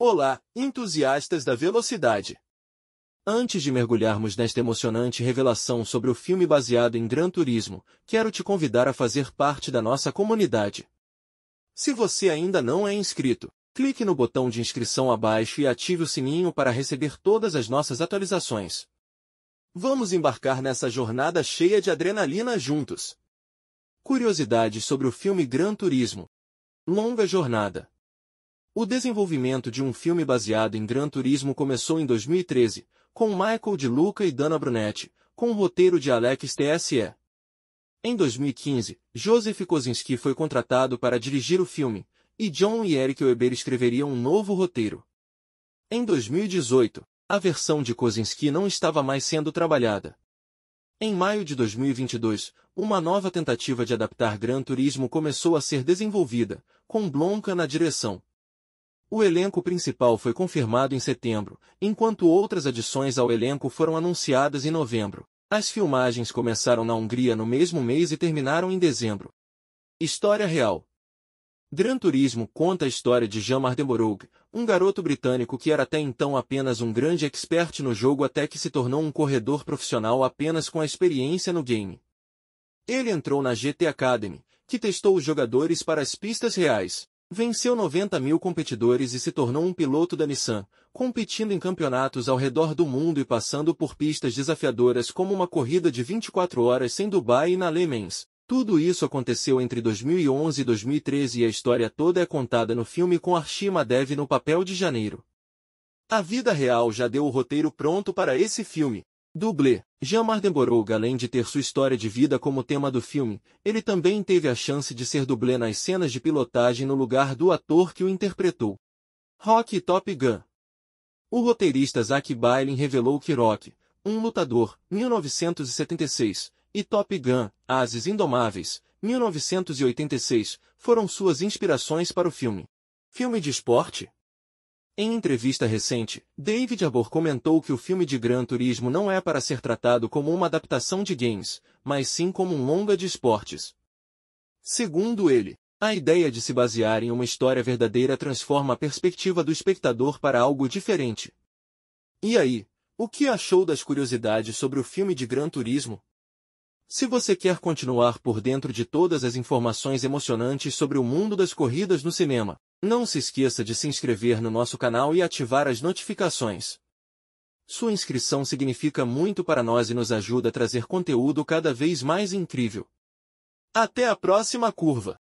Olá, entusiastas da velocidade! Antes de mergulharmos nesta emocionante revelação sobre o filme baseado em Gran Turismo, quero te convidar a fazer parte da nossa comunidade. Se você ainda não é inscrito, clique no botão de inscrição abaixo e ative o sininho para receber todas as nossas atualizações. Vamos embarcar nessa jornada cheia de adrenalina juntos. Curiosidades sobre o filme Gran Turismo. Longa jornada. O desenvolvimento de um filme baseado em Gran Turismo começou em 2013, com Michael de Luca e Dana Brunetti, com o roteiro de Alex TSE. Em 2015, Joseph Kosinski foi contratado para dirigir o filme, e John e Eric Weber escreveriam um novo roteiro. Em 2018, a versão de Kosinski não estava mais sendo trabalhada. Em maio de 2022, uma nova tentativa de adaptar Gran Turismo começou a ser desenvolvida, com Blomka na direção. O elenco principal foi confirmado em setembro, enquanto outras adições ao elenco foram anunciadas em novembro. As filmagens começaram na Hungria no mesmo mês e terminaram em dezembro. História real. Gran Turismo conta a história de Jean Mardenborough, um garoto britânico que era até então apenas um grande expert no jogo até que se tornou um corredor profissional apenas com a experiência no game. Ele entrou na GT Academy, que testou os jogadores para as pistas reais, Venceu 90 mil competidores e se tornou um piloto da Nissan, competindo em campeonatos ao redor do mundo e passando por pistas desafiadoras como uma corrida de 24 horas em Dubai e na Le Mans. Tudo isso aconteceu entre 2011 e 2013 e a história toda é contada no filme com Arshima Dev no papel de Janeiro. A vida real já deu o roteiro pronto para esse filme, Dublê. Jean Mardenborough além de ter sua história de vida como tema do filme, ele também teve a chance de ser dublê nas cenas de pilotagem no lugar do ator que o interpretou. Rock e Top Gun O roteirista Zack Bailin revelou que Rock, um lutador, 1976, e Top Gun, Ases Indomáveis, 1986, foram suas inspirações para o filme. Filme de esporte? Em entrevista recente, David Arbor comentou que o filme de Gran Turismo não é para ser tratado como uma adaptação de games, mas sim como um longa de esportes. Segundo ele, a ideia de se basear em uma história verdadeira transforma a perspectiva do espectador para algo diferente. E aí, o que achou das curiosidades sobre o filme de Gran Turismo? Se você quer continuar por dentro de todas as informações emocionantes sobre o mundo das corridas no cinema, não se esqueça de se inscrever no nosso canal e ativar as notificações. Sua inscrição significa muito para nós e nos ajuda a trazer conteúdo cada vez mais incrível. Até a próxima curva!